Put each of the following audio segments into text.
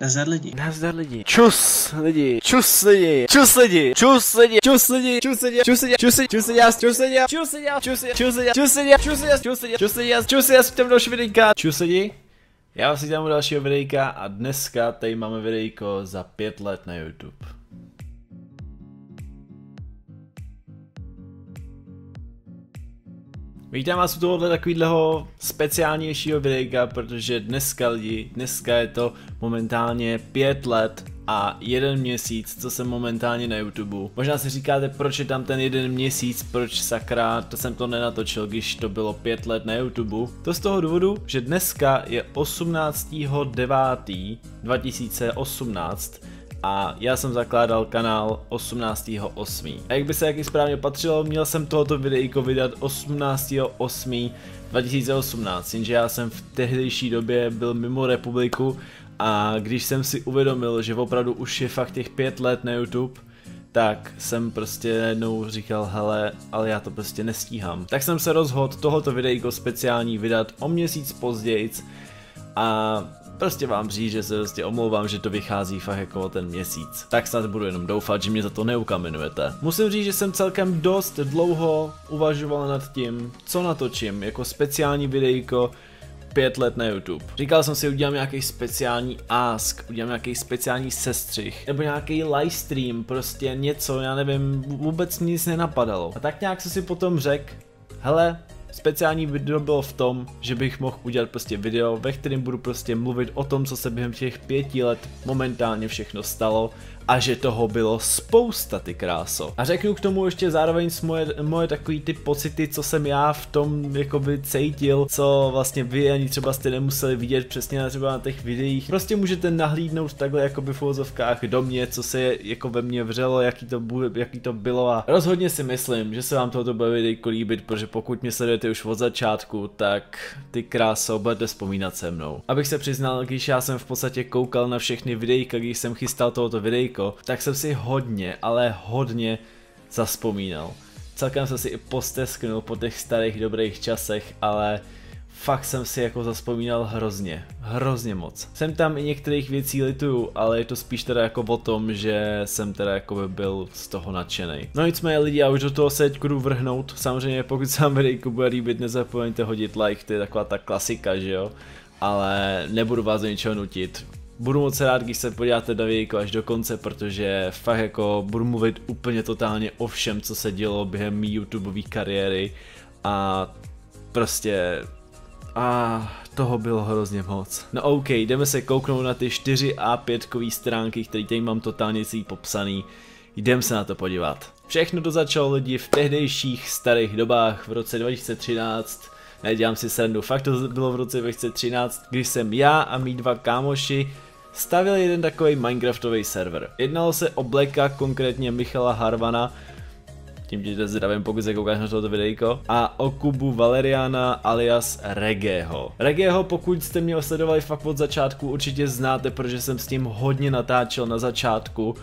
Nazdar lidi. Nazdar lidi. Čus lidi. Čus lidi. Čus lidi. Čus lidi. Čus lidi. Čus lidi. Čus lidi. Čus lidi. Čus lidi. Čus lidi. Čus lidi. Čus lidi. Čus lidi. Čus lidi. Čus lidi. Čus lidi. Čus lidi. Čus lidi. Čus další videjka. Čus lidi. Já vás vítám u dalšího videjka a dneska tady máme videjko za pět let na YouTube. Vítám vás u tohohle takového speciálnějšího videjka, protože dneska lidi, dneska je to momentálně pět let a jeden měsíc, co jsem momentálně na YouTube. Možná si říkáte, proč je tam ten jeden měsíc, proč sakra, to jsem to nenatočil, když to bylo pět let na YouTube. To z toho důvodu, že dneska je 18.9.2018 a já jsem zakládal kanál 18.8. A jak by se jaký správně patřilo, měl jsem tohoto videjko vydat 18.8.2018, jenže já jsem v tehdejší době byl mimo republiku a když jsem si uvědomil, že opravdu už je fakt těch pět let na YouTube, tak jsem prostě jednou říkal, hele, ale já to prostě nestíhám. Tak jsem se rozhodl tohoto videjko speciální vydat o měsíc později a prostě vám říct, že se prostě omlouvám, že to vychází fakt jako ten měsíc. Tak snad budu jenom doufat, že mě za to neukamenujete. Musím říct, že jsem celkem dost dlouho uvažoval nad tím, co natočím jako speciální videjko, pět let na YouTube. Říkal jsem si, udělám nějaký speciální ask, udělám nějaký speciální sestřih, nebo nějaký livestream, prostě něco, já nevím, vůbec nic nenapadalo. A tak nějak jsem si potom řekl, hele, Speciální video bylo v tom, že bych mohl udělat prostě video, ve kterém budu prostě mluvit o tom, co se během těch pěti let momentálně všechno stalo a že toho bylo spousta ty kráso. A řeknu k tomu ještě zároveň moje, moje takový ty pocity, co jsem já v tom jakoby cítil, co vlastně vy ani třeba jste nemuseli vidět přesně na třeba na těch videích. Prostě můžete nahlídnout takhle jakoby v uvozovkách do mě, co se jako ve mně vřelo, jaký to, bude, jaký to bylo a rozhodně si myslím, že se vám tohoto bude videjko líbit, protože pokud mě sledujete už od začátku, tak ty kráso budete vzpomínat se mnou. Abych se přiznal, když já jsem v podstatě koukal na všechny videjka, když jsem chystal tohoto videjko, Jericho, tak jsem si hodně, ale hodně zaspomínal. Celkem jsem si i postesknul po těch starých dobrých časech, ale fakt jsem si jako zaspomínal hrozně, hrozně moc. Jsem tam i některých věcí lituju, ale je to spíš teda jako o tom, že jsem teda jako by byl z toho nadšený. No nicméně lidi, já už do toho se teď jdu vrhnout, samozřejmě pokud se vám videjku bude líbit, nezapomeňte hodit like, to je taková ta klasika, že jo? Ale nebudu vás do ničeho nutit, budu moc rád, když se podíváte do videjko až do konce, protože fakt jako budu mluvit úplně totálně o všem, co se dělo během mý YouTubeové kariéry a prostě a toho bylo hrozně moc. No OK, jdeme se kouknout na ty 4 a 5 stránky, které tady mám totálně si popsaný. Jdem se na to podívat. Všechno to začalo lidi v tehdejších starých dobách v roce 2013. Nedělám si srandu, fakt to bylo v roce 2013, když jsem já a mý dva kámoši stavil jeden takový Minecraftový server. Jednalo se o Blacka, konkrétně Michala Harvana, tím tě zdravím, pokud se koukáš na toto videjko, a o Kubu Valeriana alias Regeho. Regeho, pokud jste mě sledovali fakt od začátku, určitě znáte, protože jsem s tím hodně natáčel na začátku.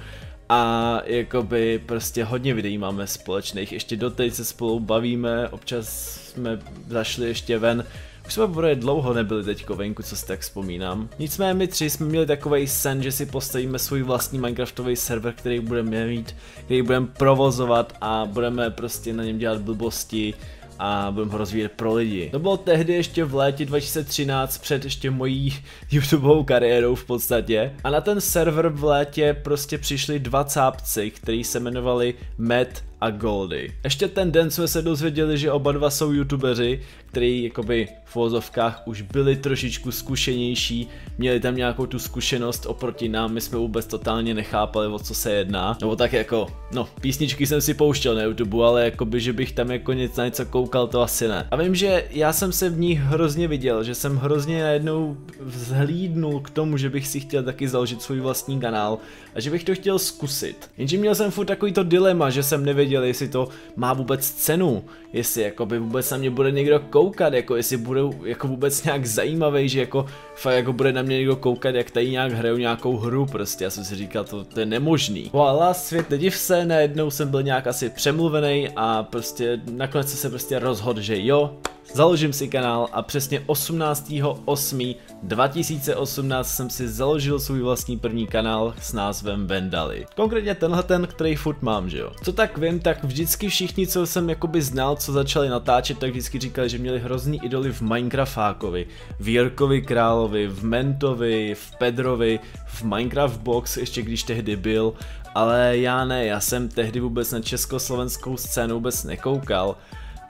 A jakoby prostě hodně videí máme společných, ještě doteď se spolu bavíme, občas jsme zašli ještě ven, už jsme poprvé dlouho nebyli teďko venku, co si tak vzpomínám. Nicméně my tři jsme měli takový sen, že si postavíme svůj vlastní Minecraftový server, který budeme mít, který budeme provozovat a budeme prostě na něm dělat blbosti a budeme ho rozvíjet pro lidi. To bylo tehdy ještě v létě 2013 před ještě mojí YouTubeovou kariérou v podstatě. A na ten server v létě prostě přišli dva cápci, kteří se jmenovali Matt a Goldie. Ještě ten den jsme se dozvěděli, že oba dva jsou youtubeři, kteří jakoby v vozovkách už byli trošičku zkušenější, měli tam nějakou tu zkušenost oproti nám, my jsme vůbec totálně nechápali, o co se jedná. Nebo tak jako, no, písničky jsem si pouštěl na YouTube, ale jakoby, že bych tam jako něco, na něco koukal, to asi ne. A vím, že já jsem se v nich hrozně viděl, že jsem hrozně najednou vzhlídnul k tomu, že bych si chtěl taky založit svůj vlastní kanál a že bych to chtěl zkusit. Jenže měl jsem furt takový to dilema, že jsem nevěděl, jestli to má vůbec cenu, jestli jakoby vůbec na mě bude někdo koukat, jako jestli bude jako vůbec nějak zajímavý, že jako fakt jako bude na mě někdo koukat, jak tady nějak hraju nějakou hru prostě, já jsem si říkal, to, to je nemožný. Voilà, svět nediv se, najednou jsem byl nějak asi přemluvený a prostě nakonec se prostě rozhodl, že jo, založím si kanál a přesně 18.8.2018 jsem si založil svůj vlastní první kanál s názvem Vendali. Konkrétně tenhle ten, který furt mám, že jo. Co tak vím, tak vždycky všichni, co jsem jakoby znal, co začali natáčet, tak vždycky říkali, že měli hrozný idoly v Minecraftákovi, v Jirkovi Královi, v Mentovi, v Pedrovi, v Minecraft Box, ještě když tehdy byl, ale já ne, já jsem tehdy vůbec na československou scénu vůbec nekoukal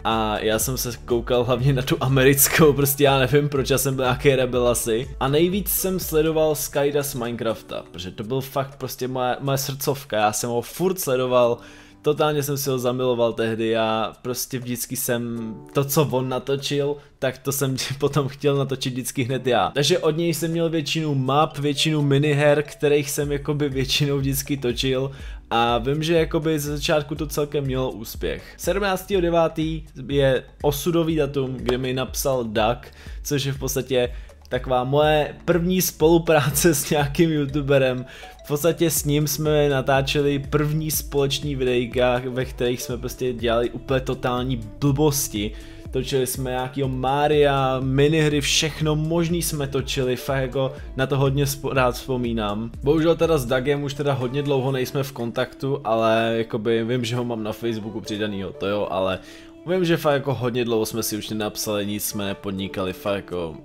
a já jsem se koukal hlavně na tu americkou, prostě já nevím proč, já jsem byl nějaký rebel asi. A nejvíc jsem sledoval Skyda z Minecrafta, protože to byl fakt prostě moje, moje srdcovka, já jsem ho furt sledoval, totálně jsem si ho zamiloval tehdy a prostě vždycky jsem to, co on natočil, tak to jsem potom chtěl natočit vždycky hned já. Takže od něj jsem měl většinu map, většinu miniher, kterých jsem jakoby většinou vždycky točil a vím, že jakoby ze začátku to celkem mělo úspěch. 17.9. je osudový datum, kde mi napsal Duck, což je v podstatě taková moje první spolupráce s nějakým youtuberem. V podstatě s ním jsme natáčeli první společný videjka, ve kterých jsme prostě dělali úplně totální blbosti. Točili jsme nějakýho Mária, minihry, všechno možný jsme točili, fakt jako na to hodně rád vzpomínám. Bohužel teda s Dagem už teda hodně dlouho nejsme v kontaktu, ale jakoby vím, že ho mám na Facebooku přidanýho, to jo, ale Vím, že fakt jako hodně dlouho jsme si už nenapsali, nic jsme nepodnikali, fakt jako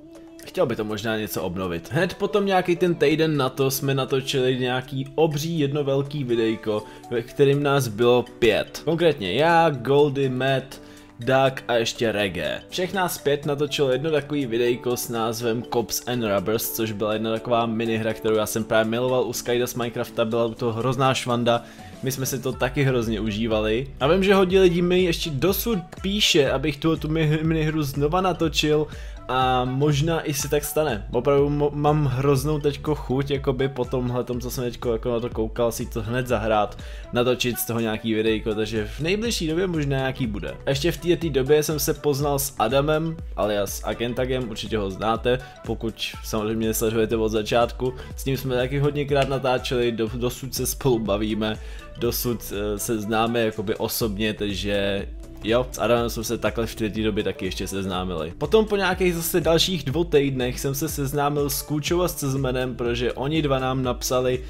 Chtěl by to možná něco obnovit. Hned potom nějaký ten týden na to jsme natočili nějaký obří jedno velký videjko, ve kterým nás bylo pět. Konkrétně já, Goldie, Matt, Duck a ještě Reggae. Všech nás pět natočilo jedno takový videjko s názvem Cops and Rubbers, což byla jedna taková minihra, kterou já jsem právě miloval u Skyda z Minecrafta, byla to hrozná švanda, my jsme si to taky hrozně užívali. A vím, že hodně lidí mi ještě dosud píše, abych tu, tu minihru znova natočil a možná i si tak stane. Opravdu mám hroznou teďko chuť, jakoby po tomhle tom, co jsem teďko jako na to koukal, si to hned zahrát, natočit z toho nějaký videjko, takže v nejbližší době možná nějaký bude. Ještě v této době jsem se poznal s Adamem, alias Agentagem, určitě ho znáte, pokud samozřejmě sledujete od začátku. S ním jsme taky hodněkrát natáčeli, do, dosud se spolu bavíme, dosud uh, se známe jakoby osobně, takže Jo, s Adamem jsme se takhle v té době taky ještě seznámili. Potom po nějakých zase dalších dvou týdnech jsem se seznámil s Kůčou a s Cezmenem, protože oni dva nám napsali,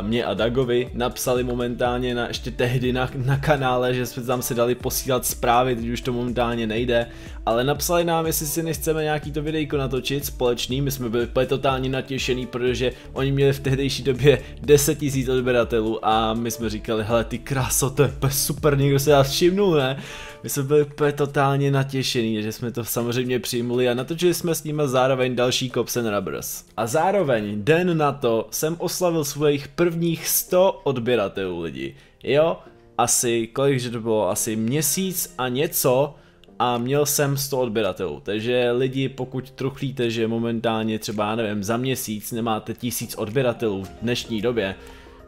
mě a Dagovi, napsali momentálně na, ještě tehdy na, na kanále, že jsme tam se dali posílat zprávy, teď už to momentálně nejde, ale napsali nám, jestli si nechceme nějaký to videjko natočit společný, my jsme byli totálně natěšený, protože oni měli v tehdejší době 10 000 odběratelů a my jsme říkali, hele ty kráso, to je super, někdo se nás všimnul, ne? My jsme byli úplně totálně natěšení, že jsme to samozřejmě přijmuli a natočili jsme s nimi zároveň další Cops and Rubbers. A zároveň den na to jsem oslavil svých prvních 100 odběratelů lidi. Jo, asi, kolik že to bylo, asi měsíc a něco a měl jsem 100 odběratelů, takže lidi pokud truchlíte, že momentálně třeba, nevím, za měsíc nemáte tisíc odběratelů v dnešní době,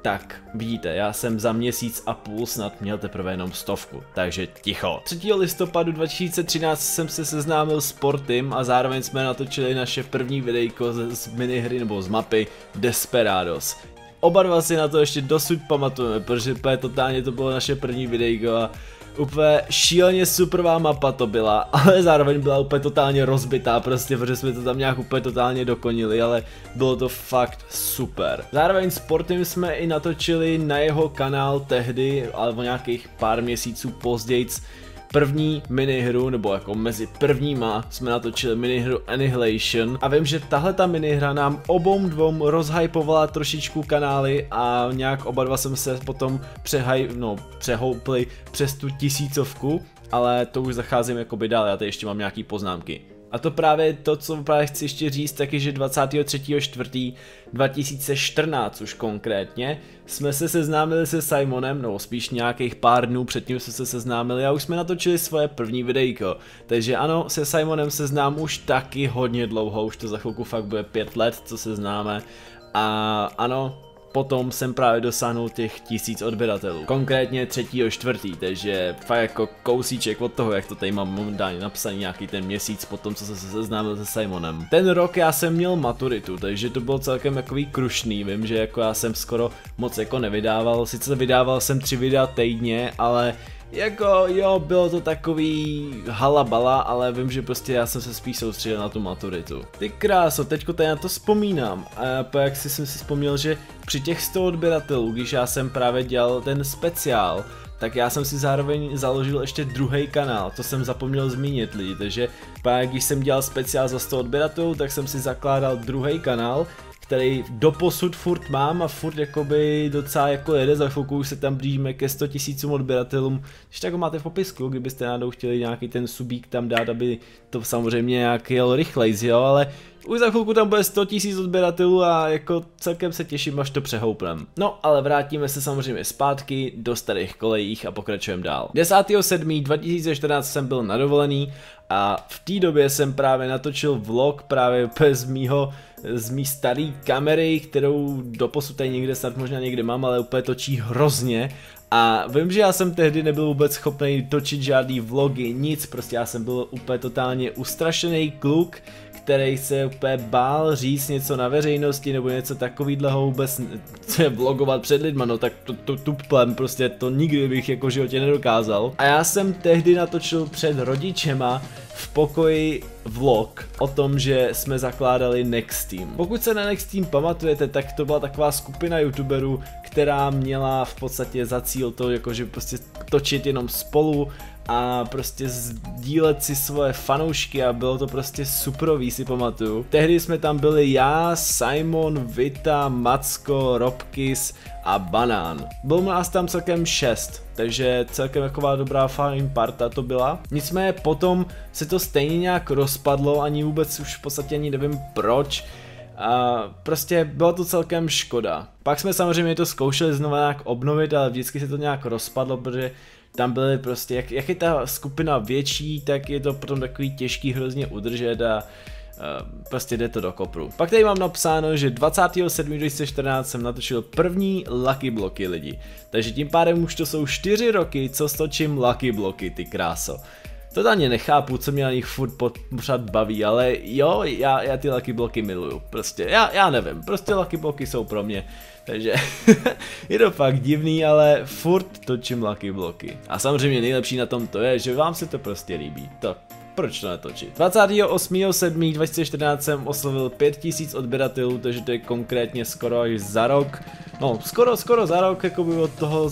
tak vidíte, já jsem za měsíc a půl snad měl teprve jenom stovku, takže ticho. 3. listopadu 2013 jsem se seznámil s Portym a zároveň jsme natočili naše první videjko z minihry nebo z mapy Desperados. Oba dva si na to ještě dosud pamatujeme, protože totálně to bylo naše první videjko a úplně šíleně superová mapa to byla, ale zároveň byla úplně totálně rozbitá prostě, protože jsme to tam nějak úplně totálně dokonili, ale bylo to fakt super. Zároveň s Portem jsme i natočili na jeho kanál tehdy, ale o nějakých pár měsíců později první minihru, nebo jako mezi prvníma jsme natočili minihru Annihilation a vím, že tahle ta minihra nám obou dvou rozhypovala trošičku kanály a nějak oba dva jsme se potom přehaj, no, přehoupli přes tu tisícovku, ale to už zacházím jakoby dál, já tady ještě mám nějaký poznámky. A to právě to, co právě chci ještě říct, taky, že 23.4.2014 už konkrétně jsme se seznámili se Simonem, nebo spíš nějakých pár dnů předtím jsme se seznámili a už jsme natočili svoje první videjko. Takže ano, se Simonem se znám už taky hodně dlouho, už to za chvilku fakt bude pět let, co se známe. A ano, potom jsem právě dosáhnul těch tisíc odběratelů. Konkrétně třetího čtvrtý, takže fakt jako kousíček od toho, jak to tady mám momentálně napsaný nějaký ten měsíc potom, co jsem se seznámil se Simonem. Ten rok já jsem měl maturitu, takže to bylo celkem takový krušný, vím, že jako já jsem skoro moc jako nevydával, sice vydával jsem tři videa týdně, ale jako jo, bylo to takový halabala, ale vím, že prostě já jsem se spíš soustředil na tu maturitu. Ty kráso, teďko tady na to vzpomínám. A po jak si jsem si vzpomněl, že při těch 100 odběratelů, když já jsem právě dělal ten speciál, tak já jsem si zároveň založil ještě druhý kanál, to jsem zapomněl zmínit lidi, takže právě když jsem dělal speciál za 100 odběratelů, tak jsem si zakládal druhý kanál, který doposud furt mám a furt jakoby docela jako jede, za chvilku už se tam blížíme ke 100 tisícům odběratelům, když tak ho máte v popisku, kdybyste náhodou chtěli nějaký ten subík tam dát, aby to samozřejmě nějak jel rychlejc, jo, ale už za chvilku tam bude 100 000 odběratelů a jako celkem se těším, až to přehoupnem. No, ale vrátíme se samozřejmě zpátky do starých kolejích a pokračujeme dál. 10.7.2014 jsem byl na dovolený a v té době jsem právě natočil vlog právě z mýho z mý starý kamery, kterou doposud tady někde snad možná někde mám, ale úplně točí hrozně. A vím, že já jsem tehdy nebyl vůbec schopný točit žádný vlogy, nic, prostě já jsem byl úplně totálně ustrašený kluk, který se úplně bál říct něco na veřejnosti nebo něco takovýhleho vůbec vlogovat před lidma, no tak to, to tuplem, prostě to nikdy bych jako životě nedokázal. A já jsem tehdy natočil před rodičema v pokoji vlog o tom, že jsme zakládali Next Team. Pokud se na Next Team pamatujete, tak to byla taková skupina youtuberů, která měla v podstatě za cíl to, jakože prostě točit jenom spolu a prostě sdílet si svoje fanoušky a bylo to prostě superový, si pamatuju. Tehdy jsme tam byli já, Simon, Vita, Macko, Robkis a Banán. Bylo nás tam celkem 6, takže celkem taková dobrá fajn parta to byla. Nicméně potom se to stejně nějak rozpadlo, ani vůbec už v podstatě ani nevím proč. A prostě bylo to celkem škoda. Pak jsme samozřejmě to zkoušeli znovu nějak obnovit, ale vždycky se to nějak rozpadlo, protože tam byly prostě, jak, jak je ta skupina větší, tak je to potom takový těžký hrozně udržet a Uh, prostě jde to do kopru. Pak tady mám napsáno, že 27.2014 jsem natočil první Lucky Bloky lidi. Takže tím pádem už to jsou 4 roky, co stočím Lucky Bloky, ty kráso. Totálně nechápu, co mě na nich furt pořád baví, ale jo, já, já ty Lucky Bloky miluju. Prostě, já, já nevím, prostě Lucky Bloky jsou pro mě. Takže je to fakt divný, ale furt točím Lucky Bloky. A samozřejmě nejlepší na tom to je, že vám se to prostě líbí. To proč to netočit? 28.7.2014 jsem oslovil 5000 odběratelů, takže to je konkrétně skoro až za rok. No, skoro, skoro za rok, jako by od toho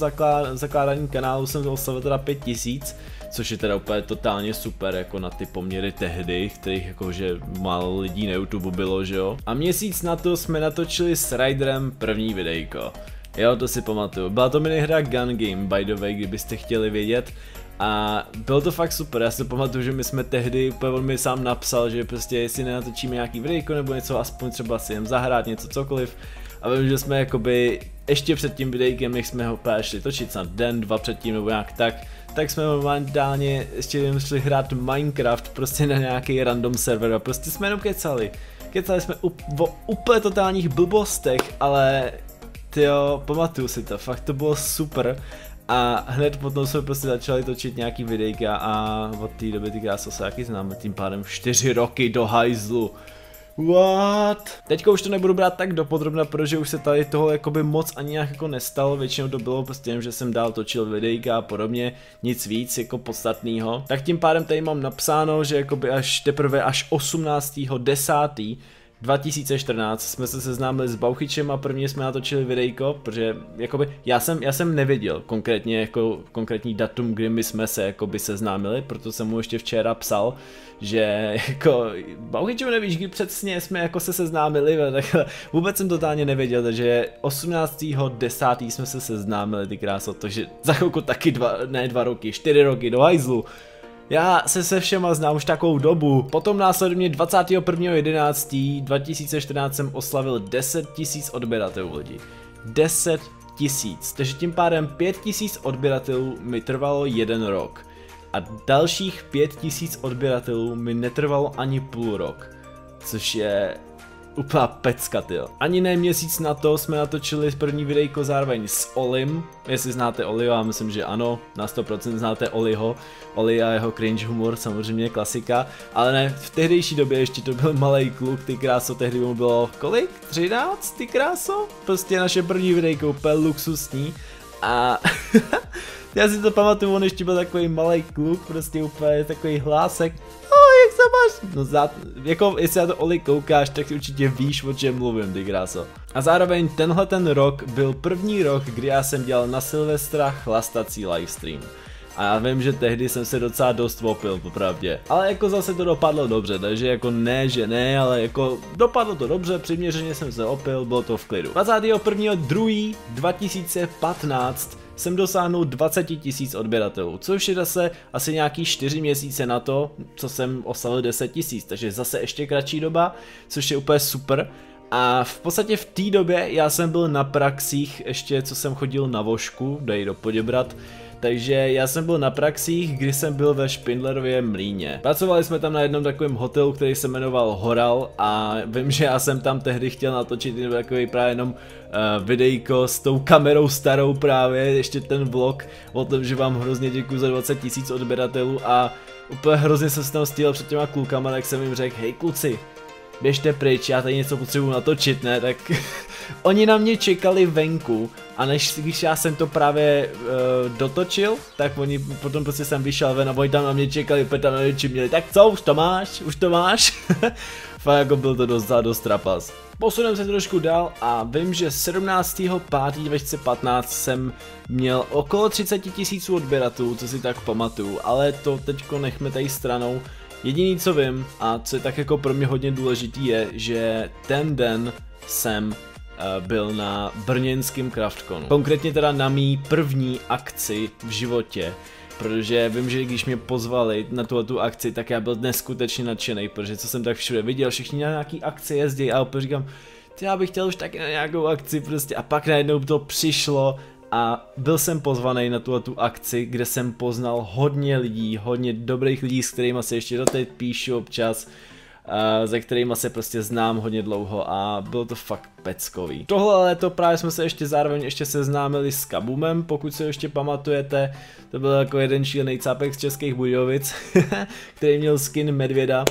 zakládání kanálu jsem oslovil teda 5000 což je teda úplně totálně super jako na ty poměry tehdy, kterých jakože málo lidí na YouTube bylo, že jo. A měsíc na to jsme natočili s Riderem první videjko. Jo, to si pamatuju. Byla to minihra Gun Game, by the way, kdybyste chtěli vědět. A bylo to fakt super, já si pamatuju, že my jsme tehdy, úplně on mi sám napsal, že prostě jestli nenatočíme nějaký videjko nebo něco, aspoň třeba si jen zahrát něco cokoliv. A vím, že jsme jakoby ještě před tím videjkem, než jsme ho šli točit snad den, dva předtím nebo nějak tak, tak jsme momentálně ještě šli hrát Minecraft prostě na nějaký random server a prostě jsme jenom kecali. Kecali jsme o úplně totálních blbostech, ale jo, pamatuju si to, fakt to bylo super. A hned potom jsme prostě začali točit nějaký videjka a od té doby ty krásy se jaký známe, tím pádem 4 roky do hajzlu. What? Teďka už to nebudu brát tak dopodrobna, protože už se tady toho jakoby moc ani nějak jako nestalo, většinou to bylo prostě jen, že jsem dál točil videjka a podobně, nic víc jako podstatného. Tak tím pádem tady mám napsáno, že jakoby až teprve až 18.10 2014 jsme se seznámili s Bauchyčem a prvně jsme natočili videjko, protože jakoby já jsem, já jsem nevěděl konkrétně jako konkrétní datum, kdy my jsme se jakoby seznámili, proto jsem mu ještě včera psal, že jako Bauchyčem nevíš, kdy přesně jsme jako se seznámili, tak vůbec jsem totálně nevěděl, takže 18.10. jsme se seznámili, ty kráso, takže za chvilku taky dva, ne dva roky, čtyři roky do hajzlu. Já se se všema znám už takovou dobu. Potom následně 21.11.2014 jsem oslavil 10 000 odběratelů lidi. 10 tisíc, takže tím pádem 5 tisíc odběratelů mi trvalo jeden rok. A dalších 5 tisíc odběratelů mi netrvalo ani půl rok. Což je úplná pecka, tyjo. Ani ne měsíc na to jsme natočili první videjko zároveň s Olim, jestli znáte Oliho, já myslím, že ano, na 100% znáte Oliho, Oli a jeho cringe humor, samozřejmě klasika, ale ne, v tehdejší době ještě to byl malý kluk, ty kráso, tehdy mu bylo kolik? 13, ty kráso? Prostě naše první videjko, úplně luxusní A já si to pamatuju, on ještě byl takový malý kluk, prostě úplně takový hlásek. O, jak se máš? No za, jako jestli na to Oli koukáš, tak určitě víš, o čem mluvím, ty kráso. A zároveň tenhle ten rok byl první rok, kdy já jsem dělal na Silvestra chlastací livestream. A já vím, že tehdy jsem se docela dost opil, popravdě. Ale jako zase to dopadlo dobře, takže jako ne, že ne, ale jako dopadlo to dobře, přiměřeně jsem se opil, bylo to v klidu. 21.2.2015 jsem dosáhnul 20 tisíc odběratelů, což je zase asi nějaký 4 měsíce na to, co jsem oslavil 10 tisíc, takže zase ještě kratší doba, což je úplně super. A v podstatě v té době já jsem byl na praxích ještě, co jsem chodil na vošku, dej do Poděbrat, takže já jsem byl na praxích, kdy jsem byl ve Špindlerově mlíně. Pracovali jsme tam na jednom takovém hotelu, který se jmenoval Horal a vím, že já jsem tam tehdy chtěl natočit takový právě jenom uh, videjko s tou kamerou starou právě, ještě ten vlog o tom, že vám hrozně děkuji za 20 tisíc odběratelů a úplně hrozně jsem se tam stíl před těma klukama, tak jsem jim řekl, hej kluci, běžte pryč, já tady něco potřebuji natočit, ne, tak oni na mě čekali venku a než když já jsem to právě uh, dotočil, tak oni potom prostě jsem vyšel ven a oni tam na mě čekali, úplně tam na mě měli, tak co, už to máš, už to máš, fakt jako byl to dost, dost trapas. Posuneme se trošku dál a vím, že 17.5.2015 jsem měl okolo 30 tisíců odběratů, co si tak pamatuju, ale to teďko nechme tady stranou, Jediný co vím a co je tak jako pro mě hodně důležitý je, že ten den jsem uh, byl na brněnském Craftconu. Konkrétně teda na mý první akci v životě, protože vím, že když mě pozvali na tuhle tu akci, tak já byl neskutečně nadšený, protože co jsem tak všude viděl, všichni na nějaký akci jezdí a opět říkám, já bych chtěl už taky na nějakou akci prostě a pak najednou to přišlo a byl jsem pozvaný na tuhle tu akci, kde jsem poznal hodně lidí, hodně dobrých lidí, s kterými se ještě doteď píšu občas, uh, se kterými se prostě znám hodně dlouho a bylo to fakt peckový. Tohle léto právě jsme se ještě zároveň ještě seznámili s Kabumem, pokud se ještě pamatujete, to byl jako jeden šílený cápek z Českých Budějovic, který měl skin medvěda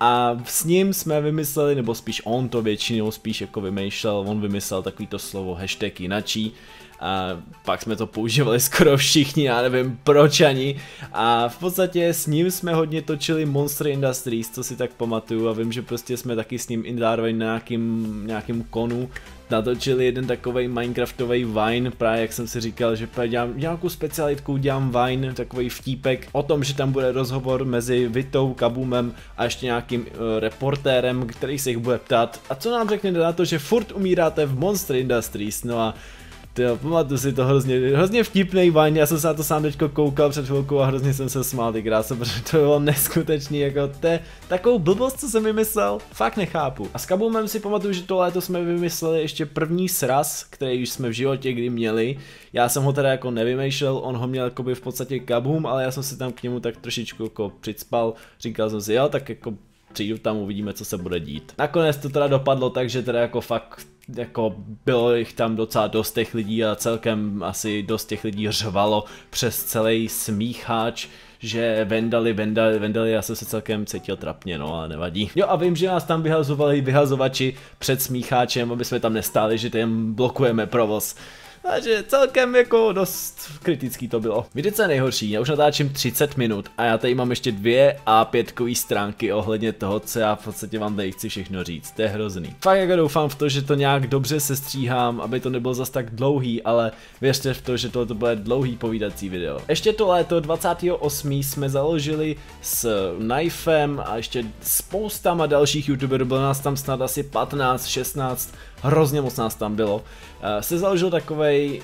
a s ním jsme vymysleli, nebo spíš on to většinou spíš jako vymýšlel, on vymyslel takovýto slovo hashtag jinačí, a pak jsme to používali skoro všichni, já nevím proč ani. A v podstatě s ním jsme hodně točili Monster Industries, co si tak pamatuju a vím, že prostě jsme taky s ním i na nějakým, nějakým konu natočili jeden takový Minecraftový Vine, právě jak jsem si říkal, že dělám nějakou specialitku, dělám Vine, takový vtípek o tom, že tam bude rozhovor mezi Vitou, Kabumem a ještě nějakým uh, reportérem, který se jich bude ptát. A co nám řekne na to, že furt umíráte v Monster Industries, no a Jo, pamatuju si to hrozně, hrozně vtipný vaň, já jsem se na to sám teďko koukal před chvilkou a hrozně jsem se smál ty krása, protože to bylo neskutečný, jako te, takovou blbost, co jsem vymyslel, fakt nechápu. A s Kabumem si pamatuju, že to léto jsme vymysleli ještě první sraz, který už jsme v životě kdy měli. Já jsem ho teda jako nevymýšlel, on ho měl jakoby v podstatě Kabum, ale já jsem si tam k němu tak trošičku jako přicpal, říkal jsem si, jo, tak jako přijdu tam, uvidíme, co se bude dít. Nakonec to teda dopadlo tak, že teda jako fakt jako bylo jich tam docela dost těch lidí a celkem asi dost těch lidí řvalo přes celý smícháč, že vendali, vendali, vendali, já jsem se celkem cítil trapně, no ale nevadí. Jo a vím, že nás tam vyhazovali vyhazovači před smícháčem, aby jsme tam nestáli, že tam blokujeme provoz. Takže celkem jako dost kritický to bylo. Víte, co je nejhorší? Já už natáčím 30 minut a já tady mám ještě dvě a pětkový stránky ohledně toho, co já v podstatě vám tady chci všechno říct. To je hrozný. Fakt jako doufám v to, že to nějak dobře se stříhám, aby to nebylo zas tak dlouhý, ale věřte v to, že tohle to bude dlouhý povídací video. Ještě to léto 28. jsme založili s Knifem a ještě spoustama dalších youtuberů, bylo nás tam snad asi 15, 16, hrozně moc nás tam bylo. Uh, se založil takovej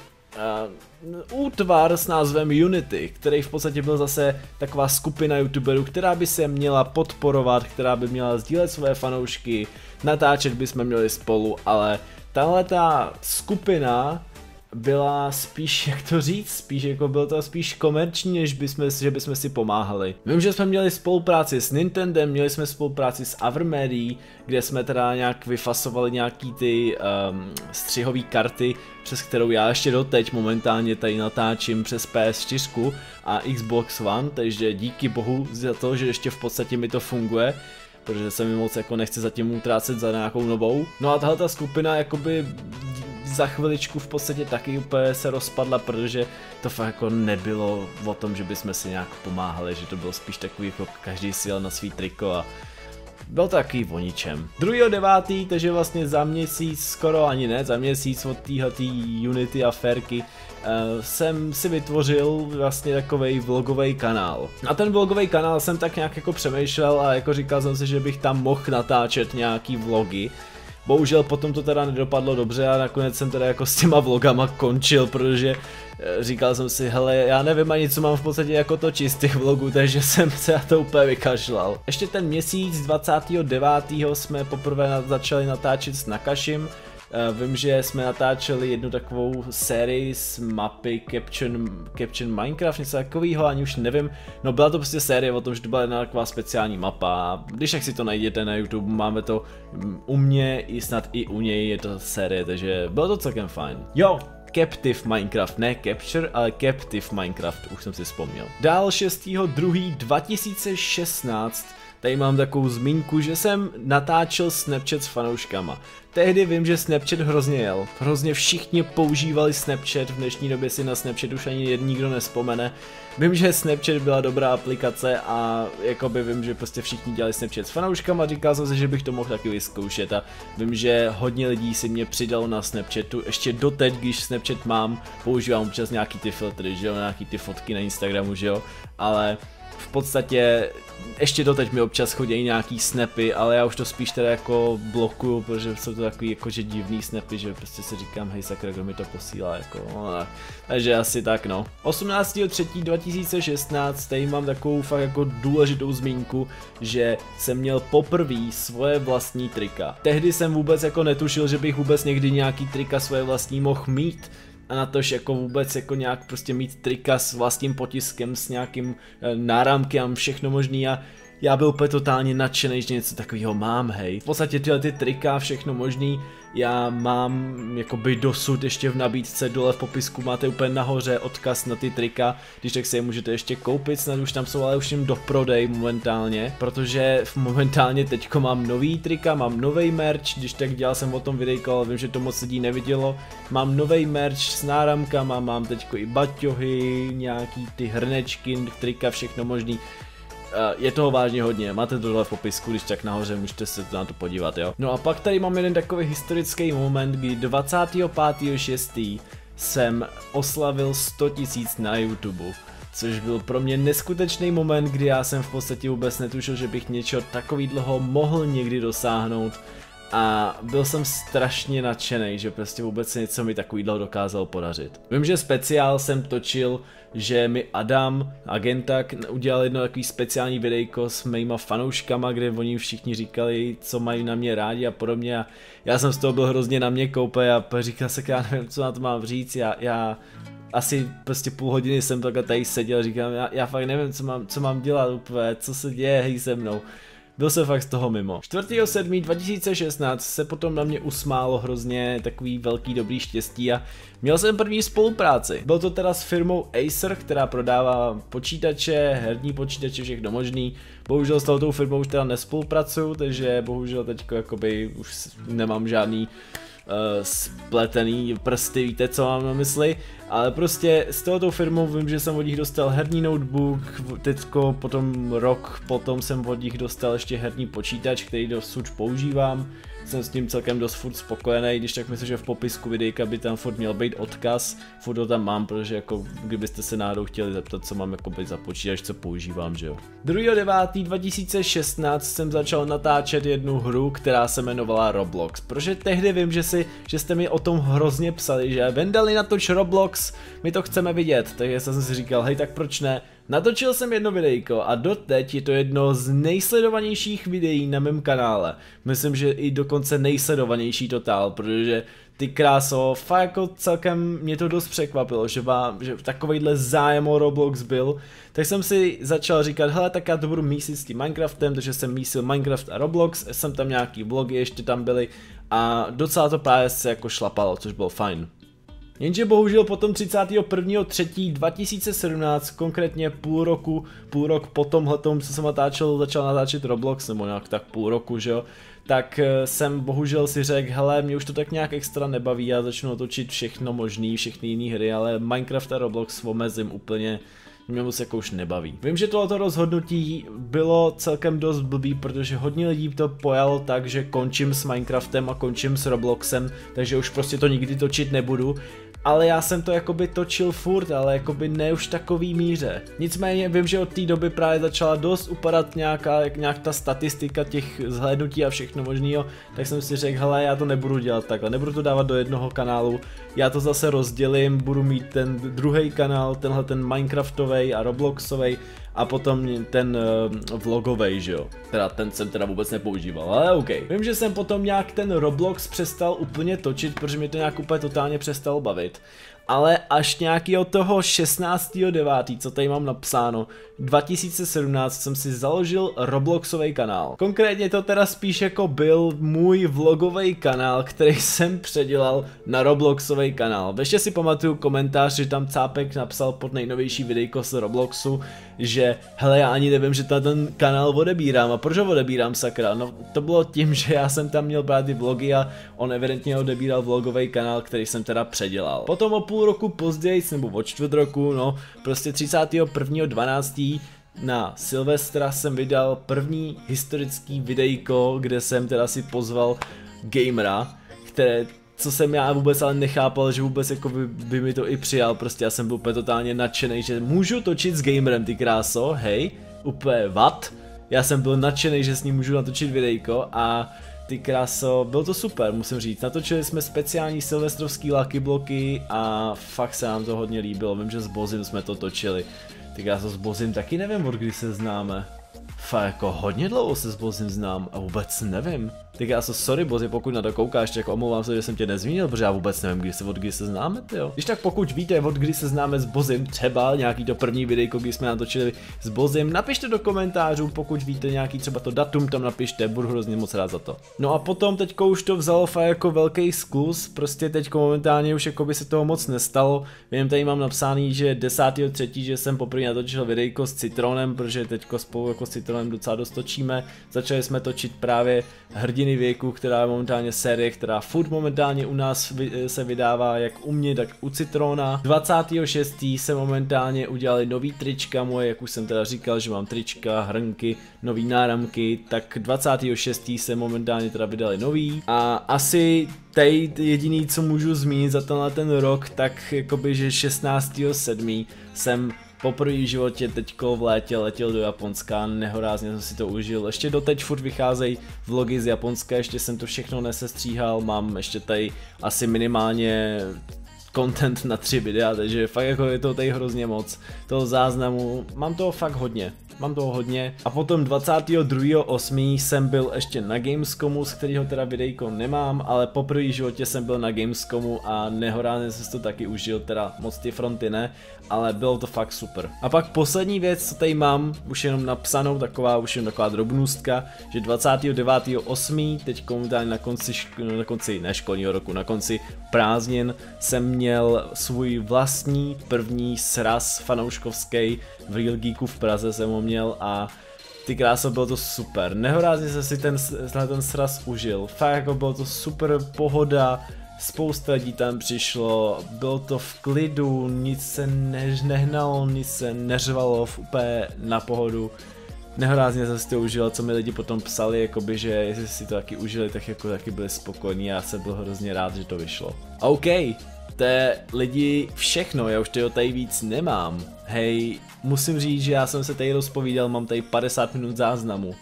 uh, útvar s názvem Unity, který v podstatě byl zase taková skupina youtuberů, která by se měla podporovat, která by měla sdílet své fanoušky, natáčet bychom měli spolu, ale tahle ta skupina byla spíš, jak to říct, spíš jako byl to spíš komerční, než bychom, že bychom si pomáhali. Vím, že jsme měli spolupráci s Nintendo, měli jsme spolupráci s Avermedia, kde jsme teda nějak vyfasovali nějaký ty um, střihové karty, přes kterou já ještě doteď momentálně tady natáčím přes PS4 a Xbox One, takže díky bohu za to, že ještě v podstatě mi to funguje protože se mi moc jako nechce zatím utrácet za nějakou novou. No a tahle ta skupina jakoby za chviličku v podstatě taky úplně se rozpadla, protože to fakt jako nebylo o tom, že bychom si nějak pomáhali, že to bylo spíš takový jako každý si jel na svý triko a byl to takový o ničem. 2.9. takže vlastně za měsíc, skoro ani ne, za měsíc od téhletý Unity aférky uh, jsem si vytvořil vlastně takový vlogový kanál. A ten vlogový kanál jsem tak nějak jako přemýšlel a jako říkal jsem si, že bych tam mohl natáčet nějaký vlogy. Bohužel potom to teda nedopadlo dobře a nakonec jsem teda jako s těma vlogama končil, protože eh, říkal jsem si, hele, já nevím ani co mám v podstatě jako to z těch vlogů, takže jsem se na to úplně vykašlal. Ještě ten měsíc 29. jsme poprvé začali natáčet s Nakashim, vím, že jsme natáčeli jednu takovou sérii z mapy Caption, Caption Minecraft, něco takového, ani už nevím. No byla to prostě série o tom, že to byla jedna taková speciální mapa. Když tak si to najdete na YouTube, máme to mm, u mě i snad i u něj je to série, takže bylo to celkem fajn. Jo, Captive Minecraft, ne Capture, ale Captive Minecraft, už jsem si vzpomněl. Dál 6.2.2016 Tady mám takovou zmínku, že jsem natáčel Snapchat s fanouškama. Tehdy vím, že Snapchat hrozně jel. Hrozně všichni používali Snapchat, v dnešní době si na Snapchat už ani nikdo nespomene. Vím, že Snapchat byla dobrá aplikace a jakoby vím, že prostě všichni dělali Snapchat s fanouškama, říkal jsem si, že bych to mohl taky vyzkoušet a vím, že hodně lidí si mě přidalo na Snapchatu, ještě doteď, když Snapchat mám, používám občas nějaký ty filtry, že jo, nějaký ty fotky na Instagramu, že jo, ale v podstatě ještě doteď mi občas chodí nějaký snapy, ale já už to spíš teda jako blokuju, protože jsou to takový jakože divný snapy, že prostě si říkám, hej sakra, kdo mi to posílá, jako, no, tak. takže asi tak no. 18.3.2016, tady mám takovou fakt jako důležitou zmínku, že jsem měl poprvé svoje vlastní trika. Tehdy jsem vůbec jako netušil, že bych vůbec někdy nějaký trika svoje vlastní mohl mít, a na tož jako vůbec jako nějak prostě mít trika s vlastním potiskem, s nějakým e, náramkem, všechno možný a já byl úplně totálně nadšený, že něco takového mám, hej. V podstatě tyhle ty trika, všechno možný, já mám jakoby dosud ještě v nabídce dole v popisku máte úplně nahoře odkaz na ty trika, když tak si je můžete ještě koupit, snad už tam jsou ale už jim do prodej momentálně, protože momentálně teďko mám nový trika, mám nový merch, když tak dělal jsem o tom videjko, ale vím, že to moc lidí nevidělo, mám nový merch s náramkama, mám teďko i baťohy, nějaký ty hrnečky, trika, všechno možný, je toho vážně hodně, máte to dole v popisku, když tak nahoře můžete se na to podívat, jo. No a pak tady mám jeden takový historický moment, kdy 25.6. jsem oslavil 100 000 na YouTube což byl pro mě neskutečný moment, kdy já jsem v podstatě vůbec netušil, že bych něčeho takový dlouho mohl někdy dosáhnout a byl jsem strašně nadšený, že prostě vůbec se něco mi takovýhle dokázal podařit. Vím, že speciál jsem točil, že mi Adam, agentak, udělal jedno takový speciální videjko s mýma fanouškama, kde oni všichni říkali, co mají na mě rádi a podobně a já jsem z toho byl hrozně na mě koupe a říkal se, já nevím, co na to mám říct, já, já asi prostě půl hodiny jsem takhle tady seděl, říkám, já, já fakt nevím, co mám, co mám dělat úplně, co se děje hej se mnou. Byl jsem fakt z toho mimo. 4.7.2016 se potom na mě usmálo hrozně takový velký dobrý štěstí a měl jsem první spolupráci. Byl to teda s firmou Acer, která prodává počítače, herní počítače, všechno možný. Bohužel s touto firmou už teda nespolupracuju, takže bohužel teďko jakoby už nemám žádný spletený prsty, víte co mám na mysli, ale prostě s tohoto firmou vím, že jsem od nich dostal herní notebook, teďko potom rok potom jsem od nich dostal ještě herní počítač, který dosud používám, jsem s tím celkem dost furt spokojený, když tak myslím, že v popisku videjka by tam furt měl být odkaz, furt ho tam mám, protože jako kdybyste se náhodou chtěli zeptat, co mám jako být za počítač, co používám, že jo. 2.9.2016 jsem začal natáčet jednu hru, která se jmenovala Roblox, protože tehdy vím, že, si, že jste mi o tom hrozně psali, že Vendali natoč Roblox, my to chceme vidět, takže jsem si říkal, hej tak proč ne, Natočil jsem jedno videjko a doteď je to jedno z nejsledovanějších videí na mém kanále. Myslím, že i dokonce nejsledovanější totál, protože ty kráso, fakt jako celkem mě to dost překvapilo, že, vám, že takovejhle zájem o Roblox byl, tak jsem si začal říkat, hele tak já to budu mísit s tím Minecraftem, takže jsem mísil Minecraft a Roblox, jsem tam nějaký vlogy ještě tam byly a docela to právě se jako šlapalo, což bylo fajn. Jenže bohužel potom 31.3.2017, konkrétně půl roku, půl rok po tomhletom, co jsem natáčel, začal natáčet Roblox, nebo nějak tak půl roku, že jo, tak eh, jsem bohužel si řekl, hele, mě už to tak nějak extra nebaví, já začnu točit všechno možný, všechny jiné hry, ale Minecraft a Roblox omezím úplně mě moc jako už nebaví. Vím, že tohoto rozhodnutí bylo celkem dost blbý, protože hodně lidí to pojalo tak, že končím s Minecraftem a končím s Robloxem, takže už prostě to nikdy točit nebudu ale já jsem to jakoby točil furt, ale jakoby ne už takový míře. Nicméně vím, že od té doby právě začala dost upadat nějaká, nějak ta statistika těch zhlédnutí a všechno možného, tak jsem si řekl, hele, já to nebudu dělat takhle, nebudu to dávat do jednoho kanálu, já to zase rozdělím, budu mít ten druhý kanál, tenhle ten Minecraftový a Robloxový a potom ten uh, vlogovej, že jo. Teda ten jsem teda vůbec nepoužíval, ale OK. Vím, že jsem potom nějak ten Roblox přestal úplně točit, protože mě to nějak úplně totálně přestalo bavit ale až nějaký od toho 16.9., co tady mám napsáno, 2017 jsem si založil Robloxový kanál. Konkrétně to teda spíš jako byl můj vlogový kanál, který jsem předělal na Robloxový kanál. Ještě si pamatuju komentář, že tam Cápek napsal pod nejnovější videjko z Robloxu, že hele já ani nevím, že ten kanál odebírám a proč ho odebírám sakra? No to bylo tím, že já jsem tam měl právě vlogy a on evidentně odebíral vlogový kanál, který jsem teda předělal. Potom o půl roku později, nebo o čtvrt roku, no, prostě 31.12. na Silvestra jsem vydal první historický videjko, kde jsem teda si pozval gamera, které co jsem já vůbec ale nechápal, že vůbec jako by, by mi to i přijal, prostě já jsem byl úplně totálně nadšený, že můžu točit s gamerem ty kráso, hej, úplně what? Já jsem byl nadšený, že s ním můžu natočit videjko a ty kráso, bylo to super, musím říct. Natočili jsme speciální silvestrovský lucky bloky a fakt se nám to hodně líbilo. Vím, že s Bozim jsme to točili. Ty kráso, s Bozim taky nevím, od kdy se známe. Fakt jako hodně dlouho se s Bozim znám a vůbec nevím. Tak já se sorry Bozi, pokud na to koukáš, tak omlouvám se, že jsem tě nezmínil, protože já vůbec nevím, kdy se od kdy se známe, jo. Když tak pokud víte, od kdy se známe s Bozim, třeba nějaký to první videjko, kdy jsme natočili s Bozim, napište do komentářů, pokud víte nějaký třeba to datum, tam napište, budu hrozně moc rád za to. No a potom teďko už to vzalo fakt jako velký sklus, prostě teďko momentálně už jako by se toho moc nestalo. Vím, tady mám napsaný, že 10.3. že jsem poprvé natočil videjko s Citronem, protože teďko spolu jako s Citronem docela dost točíme. Začali jsme točit právě hrdiny věku, která je momentálně série, která furt momentálně u nás se vydává jak u mě, tak u Citrona. 26. se momentálně udělali nový trička moje, jak už jsem teda říkal, že mám trička, hrnky, nový náramky, tak 26. se momentálně teda vydali nový a asi tady jediný, co můžu zmínit za tenhle ten rok, tak jakoby, že 16.7. jsem poprvé v životě teďko v létě letěl do Japonska, nehorázně jsem si to užil. Ještě doteď furt vycházejí vlogy z Japonska, ještě jsem to všechno nesestříhal, mám ještě tady asi minimálně content na tři videa, takže fakt jako je to tady hrozně moc. Toho záznamu, mám toho fakt hodně mám toho hodně. A potom 22.8. jsem byl ještě na Gamescomu, z kterého teda videjko nemám, ale poprvé v životě jsem byl na Gamescomu a nehorázně jsem to taky užil, teda moc ty fronty ne, ale bylo to fakt super. A pak poslední věc, co tady mám, už jenom napsanou, taková už jenom taková drobnůstka, že 29.8. teď komentálně na konci, na konci neškolního roku, na konci prázdnin jsem měl svůj vlastní první sraz fanouškovský v Real Geeku v Praze jsem ho měl a ty kráso, bylo to super. Nehorázně se si ten, ten sraz užil. Fakt jako bylo to super pohoda, spousta lidí tam přišlo, bylo to v klidu, nic se ne, nehnalo, nic se neřvalo, v úplně na pohodu. Nehorázně jsem si to užil, co mi lidi potom psali, jakoby, že jestli si to taky užili, tak jako taky byli spokojení a já jsem byl hrozně rád, že to vyšlo. OK, to je lidi všechno, já už toho tady víc nemám. Hej, musím říct, že já jsem se tady rozpovídal, mám tady 50 minut záznamu.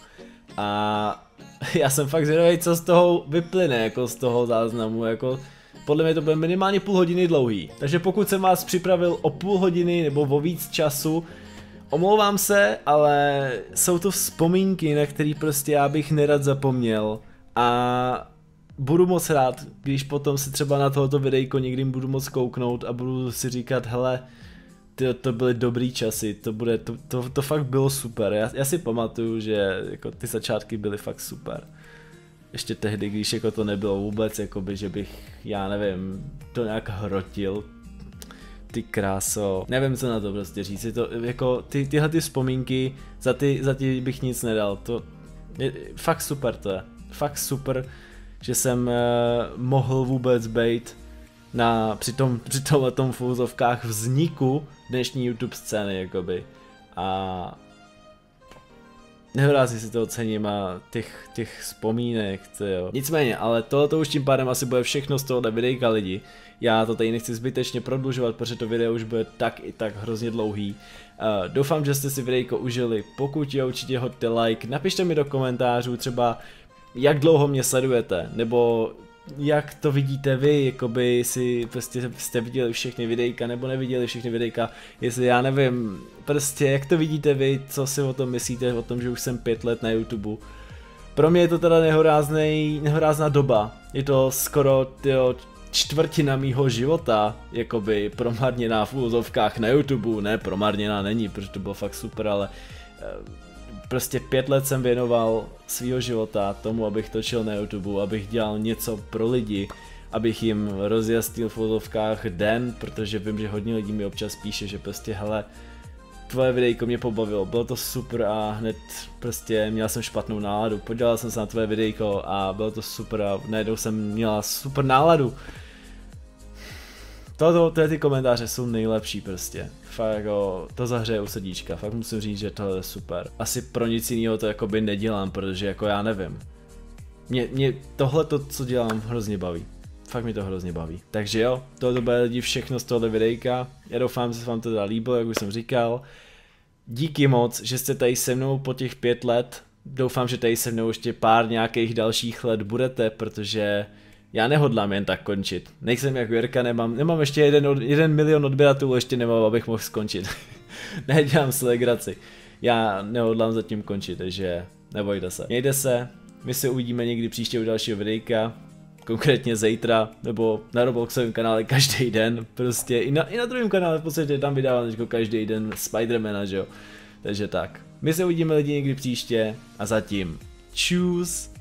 A já jsem fakt zvědavý, co z toho vyplyne, jako z toho záznamu, jako podle mě to bude minimálně půl hodiny dlouhý. Takže pokud jsem vás připravil o půl hodiny nebo o víc času, omlouvám se, ale jsou to vzpomínky, na které prostě já bych nerad zapomněl. A budu moc rád, když potom se třeba na tohoto videjko někdy budu moc kouknout a budu si říkat, hele, ty, to byly dobrý časy, to, bude, to, to, to fakt bylo super, já, já si pamatuju, že jako ty začátky byly fakt super. ještě tehdy, když jako to nebylo vůbec, jakoby, že bych, já nevím, to nějak hrotil, ty kráso, nevím co na to prostě říct, to jako ty, tyhle ty vzpomínky, za ty, za ty bych nic nedal, to je fakt super to je, fakt super, že jsem uh, mohl vůbec být na, při, tom, při tomhle v úzovkách vzniku dnešní YouTube scény, jakoby. A Nehorázně si to ocením a těch, těch vzpomínek, jo. Nicméně, ale tohle to už tím pádem asi bude všechno z tohohle videjka lidi. Já to tady nechci zbytečně prodlužovat, protože to video už bude tak i tak hrozně dlouhý. Uh, doufám, že jste si videjko užili, pokud jo, určitě hoďte like, napište mi do komentářů třeba jak dlouho mě sledujete, nebo jak to vidíte vy, jakoby si prostě jste viděli všechny videjka nebo neviděli všechny videjka, jestli já nevím, prostě jak to vidíte vy, co si o tom myslíte, o tom, že už jsem pět let na YouTube. Pro mě je to teda nehorázný, nehorázná doba, je to skoro tyjo, čtvrtina mýho života, jakoby promarněná v úzovkách na YouTube, ne promarněná není, protože to bylo fakt super, ale eh, prostě pět let jsem věnoval svýho života tomu, abych točil na YouTube, abych dělal něco pro lidi, abych jim rozjasnil v fotovkách den, protože vím, že hodně lidí mi občas píše, že prostě hele, tvoje videjko mě pobavilo, bylo to super a hned prostě měl jsem špatnou náladu, podělal jsem se na tvoje videjko a bylo to super a najednou jsem měla super náladu. Toto, tyhle ty komentáře jsou nejlepší prostě. Fakt jako, to zahřeje u srdíčka, fakt musím říct, že to je super. Asi pro nic jiného to jakoby nedělám, protože jako já nevím. Mě, mě tohle to, co dělám, hrozně baví. Fakt mi to hrozně baví. Takže jo, tohle bude lidi všechno z tohoto videjka. Já doufám, že se vám to teda líbilo, jak už jsem říkal. Díky moc, že jste tady se mnou po těch pět let. Doufám, že tady se mnou ještě pár nějakých dalších let budete, protože já nehodlám jen tak končit. Nejsem jak Jirka, nemám, nemám ještě jeden, jeden milion odběratelů, ještě nemám, abych mohl skončit. Nedělám si legraci. Já nehodlám zatím končit, takže nebojte se. Mějte se, my se uvidíme někdy příště u dalšího videjka, konkrétně zítra, nebo na Robloxovém kanále každý den, prostě i na, i na druhém kanále v podstatě tam vydávám jako každý den Spidermana, že jo. Takže tak. My se uvidíme lidi někdy příště a zatím. Čus.